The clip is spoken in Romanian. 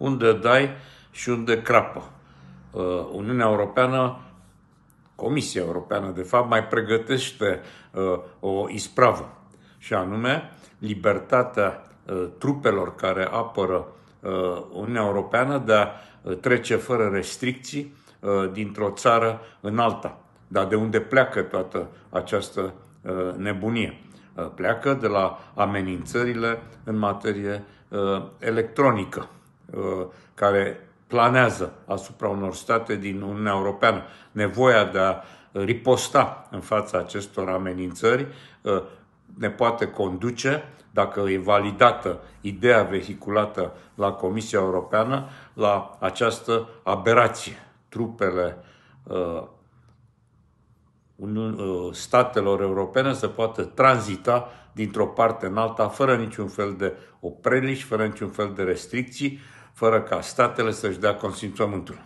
unde dai și unde crapă. Uh, Uniunea Europeană, Comisia Europeană, de fapt, mai pregătește uh, o ispravă, și anume libertatea uh, trupelor care apără Uniunea Europeană de a trece fără restricții dintr-o țară în alta. Dar de unde pleacă toată această nebunie? Pleacă de la amenințările în materie electronică, care planează asupra unor state din Uniunea Europeană nevoia de a riposta în fața acestor amenințări uh, ne poate conduce, dacă e validată ideea vehiculată la Comisia Europeană, la această aberație. Trupele uh, uh, statelor europene să poată tranzita dintr-o parte în alta fără niciun fel de opreliș, fără niciun fel de restricții, fără ca statele să-și dea consimțământul.